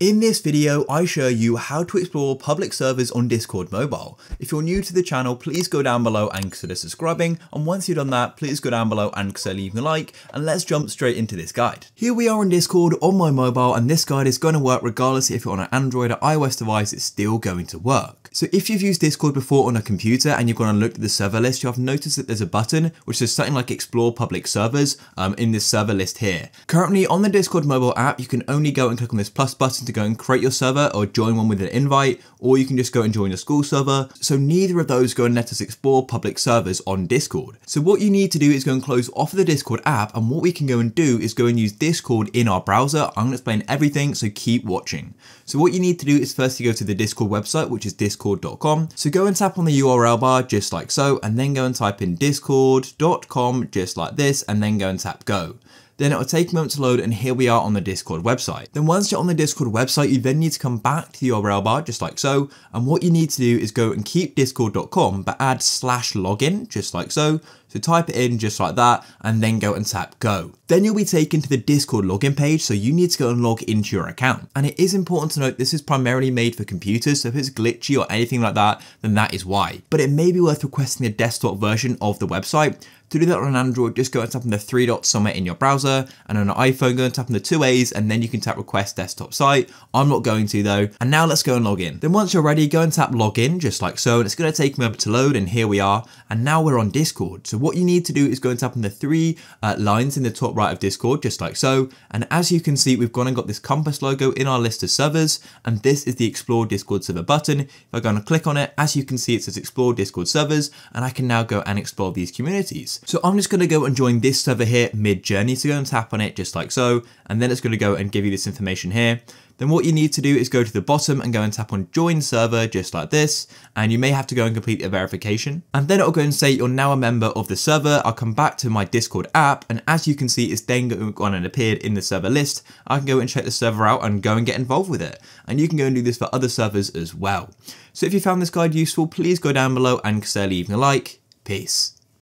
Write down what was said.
In this video, I show you how to explore public servers on Discord mobile. If you're new to the channel, please go down below and consider subscribing. And once you've done that, please go down below and consider leaving a like. And let's jump straight into this guide. Here we are on Discord on my mobile, and this guide is going to work regardless if you're on an Android or iOS device, it's still going to work. So if you've used Discord before on a computer and you've gone and looked at the server list, you'll have noticed that there's a button which says something like explore public servers um, in this server list here. Currently on the Discord mobile app, you can only go and click on this plus button to go and create your server or join one with an invite, or you can just go and join a school server. So neither of those go and let us explore public servers on Discord. So what you need to do is go and close off the Discord app. And what we can go and do is go and use Discord in our browser. I'm gonna explain everything, so keep watching. So what you need to do is firstly go to the Discord website, which is discord.com. So go and tap on the URL bar just like so, and then go and type in discord.com just like this, and then go and tap go then it will take a moment to load and here we are on the Discord website. Then once you're on the Discord website, you then need to come back to the URL bar just like so. And what you need to do is go and keep discord.com, but add slash login just like so. So type it in just like that and then go and tap go. Then you'll be taken to the Discord login page, so you need to go and log into your account. And it is important to note this is primarily made for computers, so if it's glitchy or anything like that, then that is why. But it may be worth requesting a desktop version of the website to do that on Android, just go and tap on the three dots somewhere in your browser, and on an iPhone, go and tap on the two A's, and then you can tap request desktop site. I'm not going to though. And now let's go and log in. Then once you're ready, go and tap login, just like so, and it's gonna take a moment to load, and here we are. And now we're on Discord. So what you need to do is go and tap on the three uh, lines in the top right of Discord, just like so. And as you can see, we've gone and got this compass logo in our list of servers, and this is the Explore Discord server button. If I go and click on it, as you can see, it says Explore Discord servers, and I can now go and explore these communities. So I'm just going to go and join this server here Midjourney. So go and tap on it just like so, and then it's going to go and give you this information here. Then what you need to do is go to the bottom and go and tap on join server just like this. And you may have to go and complete a verification. And then it'll go and say you're now a member of the server. I'll come back to my Discord app. And as you can see, it's then gone and appeared in the server list. I can go and check the server out and go and get involved with it. And you can go and do this for other servers as well. So if you found this guide useful, please go down below and consider leaving a like. Peace.